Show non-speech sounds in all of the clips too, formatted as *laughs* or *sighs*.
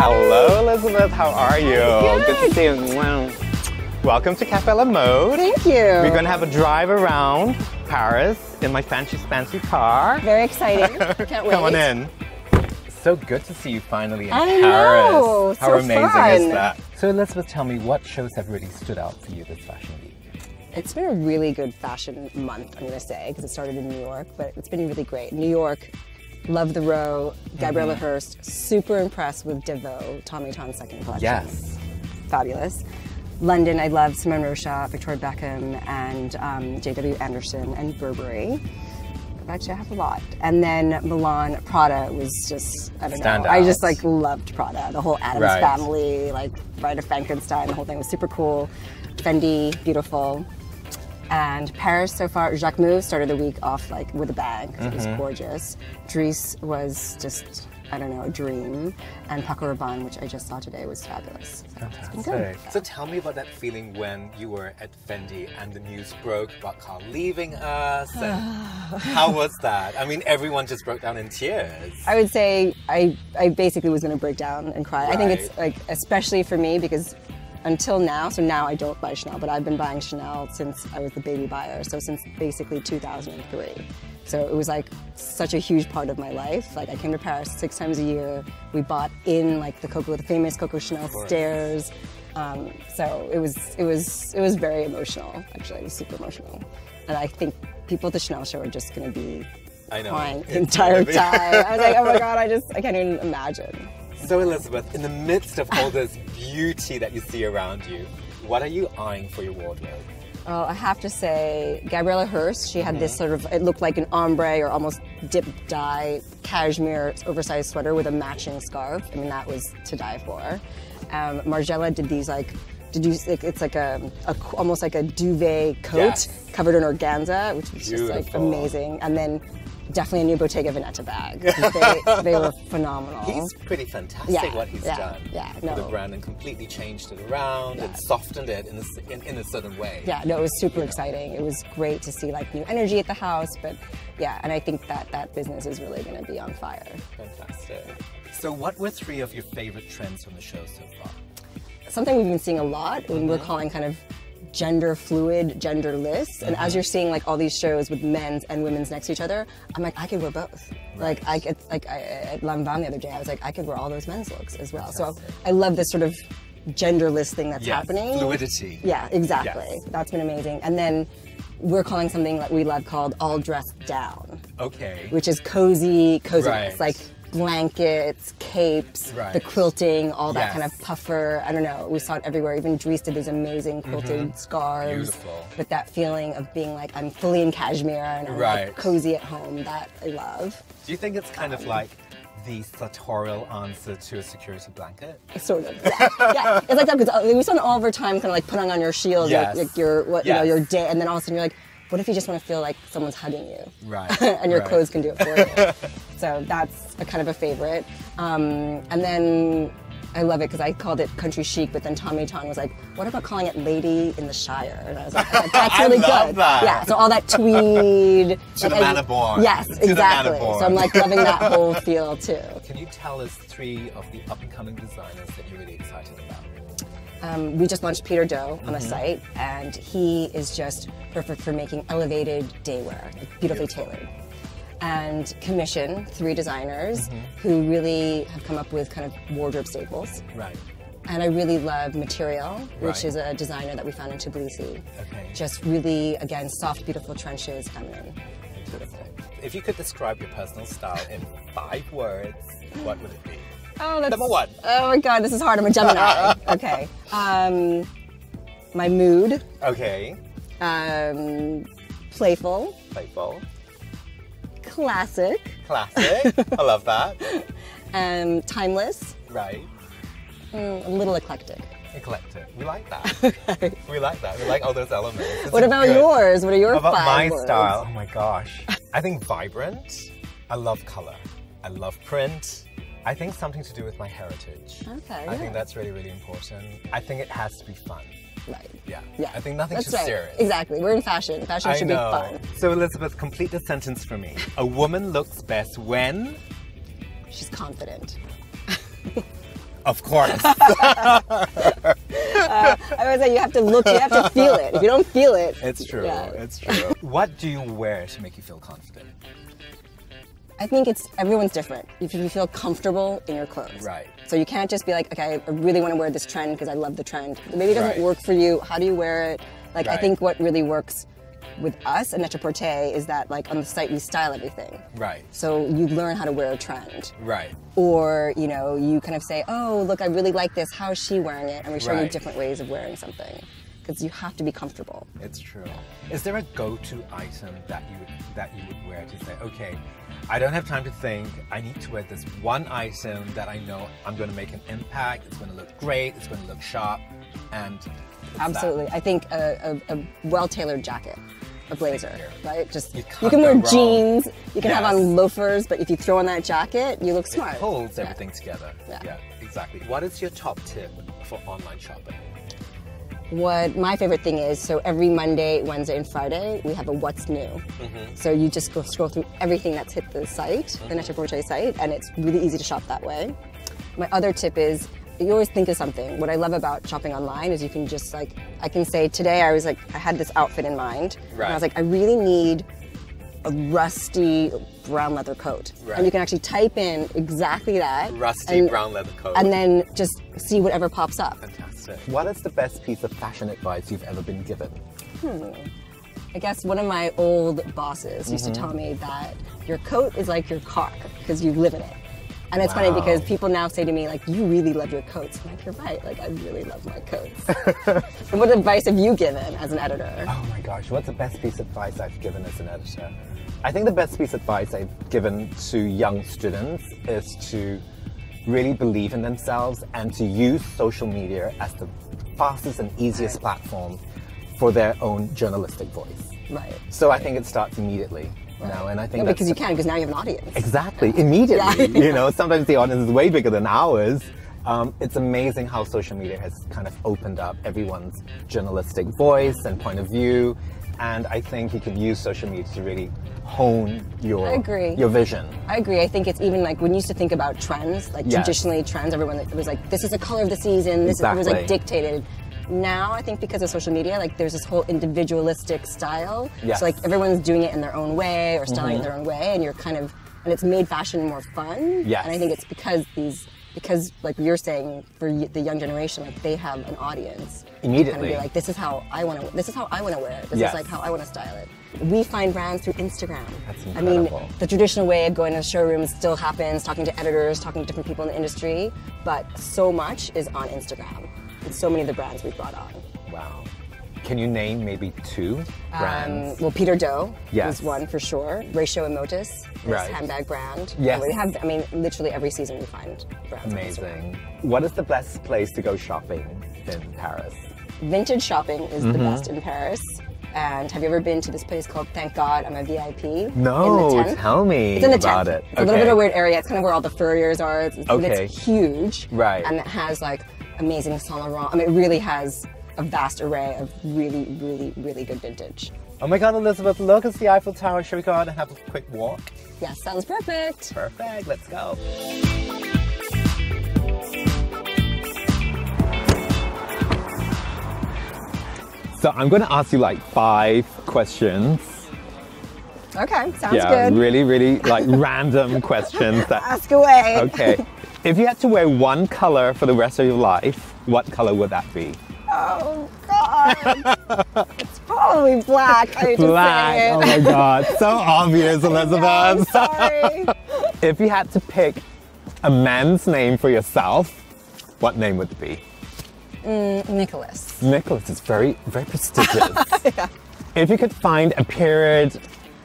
Hello, Elizabeth. How are you? Good. to see you. Wow. Welcome to Cafe La Mode. Thank you. We're going to have a drive around Paris in my fancy, fancy car. Very exciting. *laughs* Can't wait. Come on in. So good to see you finally in I Paris. know, How so amazing fun. is that? So Elizabeth, tell me what shows have really stood out for you this fashion week? It's been a really good fashion month, I'm going to say, because it started in New York, but it's been really great. New York, love the row, Gabriela Mm-hmm. Hearst, super impressed with Deveaux, Tommy Ton's second collection. Yes. Fabulous. London, I loved Simone Rocha, Victoria Beckham, and um, J.W. Anderson, and Burberry. Actually, I have a lot. And then Milan, Prada was just, I don't know. I just like loved Prada. The whole Addams Right. family, like Bride of Frankenstein, the whole thing was super cool. Fendi, beautiful. And Paris so far, Jacquemus started the week off like with a bang 'cause it was mm-hmm. gorgeous. Dries was just, I don't know, a dream. And Paco Rabanne, which I just saw today, was fabulous. So it's been good. So tell me about that feeling when you were at Fendi and the news broke about Karl leaving us. *sighs* How was that? I mean, everyone just broke down in tears. I would say I, I basically was going to break down and cry. I think it's like, especially for me, because until now, so now I don't buy Chanel, but I've been buying Chanel since I was the baby buyer, so since basically 2003. So it was like such a huge part of my life. Like I came to Paris six times a year. We bought in like the Coco, the famous Coco Chanel stairs. Um, so it was, it was, it was very emotional. Actually, it was super emotional. And I think people at the Chanel show are just going to be I know. crying *laughs* the entire time. I was like, oh my god, I just I can't even imagine. So, Elizabeth, in the midst of all this *laughs* beauty that you see around you, what are you eyeing for your wardrobe? Oh, I have to say, Gabriela Hearst, she had this Mm-hmm. sort of, it looked like an ombre or almost dip dye cashmere oversized sweater with a matching scarf. I mean, that was to die for. Um, Margiela did these like, did you, it's like a, a almost like a duvet coat Yes. covered in organza, which was just like amazing. And then definitely a new Bottega Veneta bag. *laughs* They, they were phenomenal. He's pretty fantastic Yeah, what he's yeah, done yeah, for the brand and completely changed it around and softened it in a, in, in a certain way. Yeah, no, it was super exciting. It was great to see like new energy at the house, but yeah, and I think that that business is really going to be on fire. Fantastic. So, what were three of your favorite trends from the show so far? Something we've been seeing a lot, and Mm-hmm. we're calling kind of gender fluid, genderless. And Mm-hmm. as you're seeing like all these shows with men's and women's next to each other, I'm like, I could wear both. Like I could, like I, at Lanvin the other day, I was like, I could wear all those men's looks as well. So I love this sort of genderless thing that's Yes, happening. fluidity. Yeah, exactly. Yes. That's been amazing. And then we're calling something that we love called all dressed down. Okay. which is cozy, coziness, Right. like blankets, capes, the quilting, all that kind of puffer. I don't know. We saw it everywhere. Even Dries did these amazing quilted scarves. Mm-hmm. Beautiful. But that feeling of being like I'm fully in cashmere and I'm Right. like cozy at home. That I love. Do you think it's kind of like the sartorial answer to a security blanket? Sort of. Yeah. yeah. It's like that because we spend all of our time kind of like putting on your shield, Yes. like, like your what you know your day, and then all of a sudden you're like, what if you just want to feel like someone's hugging you? Right, *laughs* and your right. clothes can do it for you. *laughs* so that's a kind of a favorite. Um, and then I love it because I called it country chic, but then Tommy Ton was like, what about calling it Lady in the Shire? And I was like, that's *laughs* I really love good. that. Yeah, so all that tweed. *laughs* To the like, I- manor born. Yes, To exactly. manor born. So I'm like loving that *laughs* whole feel too. Can you tell us three of the up and coming designers that you're really excited about? Um, we just launched Peter Do on a Mm-hmm. site, and he is just perfect for making elevated daywear, like beautifully tailored. And commission three designers Mm-hmm. who really have come up with kind of wardrobe staples. Right. And I really love Materiel, which Right. is a designer that we found in Tbilisi. Okay. Just really, again, soft, beautiful trenches, feminine. Fantastic. If you could describe your personal style in five words, what would it be? Oh, that's Number one. Oh my God, this is hard. I'm a Gemini. *laughs* okay. Um, my mood, Okay. um, playful, Playful. Classic, Classic. I love that. *laughs* um, timeless, Right. mm, a little eclectic. Eclectic. We like that. *laughs* We like that. We like all those elements. This What about good. yours? What are your About my words? style, oh my *laughs* gosh. I think vibrant. I love color. I love print. I think something to do with my heritage. Okay, I yeah. think that's really, really important. I think it has to be fun. Right. Yeah. Yeah. I think nothing That's too right. serious. Exactly. We're in fashion. Fashion I should know. be fun. So Elizabeth, complete the sentence for me. A woman looks best when. She's confident. Of course. *laughs* Uh, I always say you have to look, you have to feel it. If you don't feel it, it's true. yeah. It's true. what do you wear to make you feel confident? I think it's everyone's different. You should feel comfortable in your clothes. Right. So you can't just be like, okay, I really want to wear this trend because I love the trend. Maybe it doesn't Right. work for you. How do you wear it? Like I think what really works with us at Net-a-Porter is that like on the site we style everything. Right. So you learn how to wear a trend. Right. Or, you know, you kind of say, oh, look, I really like this. How is she wearing it? And we show you different ways of wearing something. Because you have to be comfortable. It's true. Is there a go-to item that you would, that you would wear to say, okay, I don't have time to think. I need to wear this one item that I know I'm going to make an impact. It's going to look great. It's going to look sharp, and it's that. Absolutely. I think a, a, a well-tailored jacket, a blazer, right? Just You you, can wear wrong. jeans, you can have on loafers, but if you throw on that jacket, you look smart. It holds Yeah. everything together. Yeah. exactly. What is your top tip for online shopping? What my favorite thing is, so every Monday, Wednesday, and Friday, we have a what's new. Mm-hmm. So you just go scroll through everything that's hit the site, the Net-a-Porter site, and it's really easy to shop that way. My other tip is you always think of something. What I love about shopping online is you can just like I can say today I was like I had this outfit in mind, and I was like I really need a rusty brown leather coat, Right. and you can actually type in exactly that Rusty and, brown leather coat. and then just see whatever pops up. Fantastic. What is the best piece of fashion advice you've ever been given? Hmm. I guess one of my old bosses used Mm-hmm. to tell me that your coat is like your car because you live in it. And it's funny because people now say to me, like, you really love your coats. I'm like, you're right. Like, I really love my coats. and *laughs* what advice have you given as an editor? Oh my gosh, what's the best piece of advice I've given as an editor? I think the best piece of advice I've given to young students is to really believe in themselves and to use social media as the fastest and easiest platform for their own journalistic voice. Right. So I think it starts immediately now, and I think No, because you can, because now you have an audience. Exactly, immediately. Yeah. You know, sometimes the audience is way bigger than ours. Um, it's amazing how social media has kind of opened up everyone's journalistic voice and point of view. And I think you can use social media to really hone your I agree. your vision. I agree. I think it's even like when you used to think about trends, like Yes. traditionally trends, everyone it was like, this is the color of the season. This is, it was like dictated. Now I think because of social media, like there's this whole individualistic style. Yes. So like everyone's doing it in their own way or styling it mm-hmm. their own way, and you're kind of and it's made fashion more fun. Yes. And I think it's because these because like you're saying for the young generation, like they have an audience. to Kind Immediately. of be like, this is how I want to. This is how I want to wear it. This Yes. is like how I want to style it. We find brands through Instagram. That's incredible. I mean, the traditional way of going to showrooms still happens, talking to editors, talking to different people in the industry, but so much is on Instagram. And so many of the brands we've brought on. Wow. Can you name maybe two Um, brands? well, Peter Do Yes. is one for sure. Ratio et Motus, this Right. handbag brand. Yes. And we have, I mean, literally every season we find brands. Amazing. What is the best place to go shopping in Paris? Vintage shopping is Mm-hmm. the best in Paris. And have you ever been to this place called Thank God I'm a VIP? No, in the 10th? tell me It's in the about 10th. it. It's a little bit of a weird area. It's kind of where all the furriers are. It's, Okay. it's huge. Right. And it has like amazing Saint Laurent. I mean, it really has a vast array of really, really, really good vintage. Oh my God, Elizabeth, look, it's the Eiffel Tower. Shall we go out and have a quick walk? Yeah, sounds perfect. Perfect, let's go. So I'm going to ask you like five questions. Okay, sounds yeah, good. really, really like *laughs* random questions that. Ask away. Okay. If you had to wear one color for the rest of your life, what color would that be? Oh God. *laughs* it's probably black. I Black. it. Oh my God. So *laughs* obvious, I'm Elizabeth. sorry. *laughs* If you had to pick a man's name for yourself, what name would it be? Mm, Nicholas. Nicholas is very, very prestigious. If you could find a period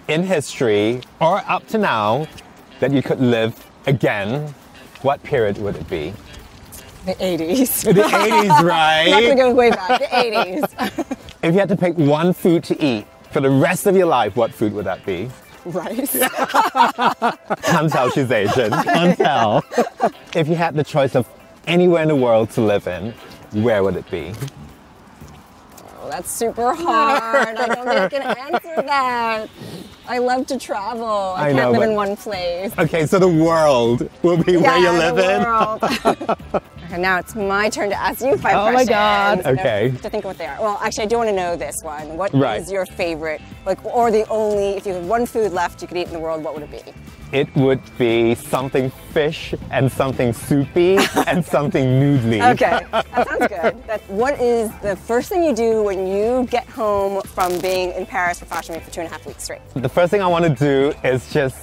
in history or up to now that you could live again, what period would it be? The 80s. The 80s, I'm *laughs* not right? gonna go way back. The 80s. *laughs* If you had to pick one food to eat for the rest of your life, what food would that be? Rice. *laughs* Can't tell she's Asian. Can't tell. If you had the choice of anywhere in the world to live in, where would it be? Oh, that's super hard. I don't think I can answer that. I love to travel. I, I can't know, live but- in one place. Okay, so the world will be where you Yeah, live the in. world. *laughs* okay, now it's my turn to ask you five Oh questions. God, I don't okay. have To think of what they are. Well, actually, I do want to know this one. What is Right. your favorite, like, or the only, if you had one food left you could eat in the world, what would it be? It would be something fish and something soupy *laughs* and something noodly. Okay, that *laughs* sounds good. That, what is the first thing you do when you get home from being in Paris for Fashion Week for two and a half weeks straight? The first thing I want to do is just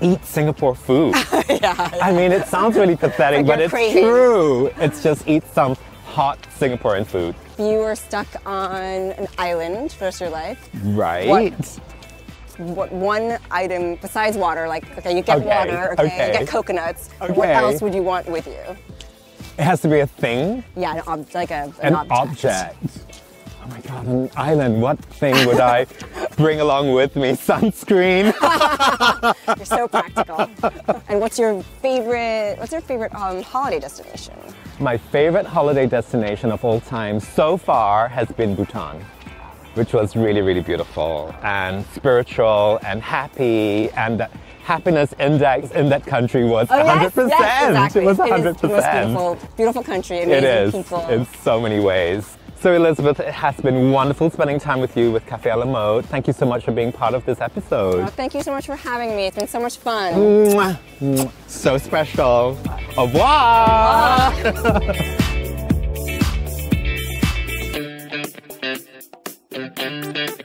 eat Singapore food. *laughs* yeah. I mean, it sounds really pathetic, Like but it's craving. true. It's just eat some hot Singaporean food. If you were stuck on an island for the rest of your life, Right. what one item besides water, like okay, you get Okay, water, okay, okay. you get coconuts. Okay. What else would you want with you? It has to be a thing, Yeah, an ob- like a, an, an object. Oh my god, an island. What thing would I *laughs* bring along with me? Sunscreen. *laughs* You're so practical. and what's your favorite? What's your favorite um, holiday destination? My favorite holiday destination of all time so far has been Bhutan, which was really, really beautiful and spiritual and happy. And the happiness index in that country was 100%. yes, yes, exactly. It was 100%. is the most beautiful, beautiful country, amazing It is people. in so many ways. So Elizabeth, it has been wonderful spending time with you with Cafe a la Mode. Thank you so much for being part of this episode. Oh, thank you so much for having me. It's been so much fun. So special. Au revoir. Au revoir. Thank you.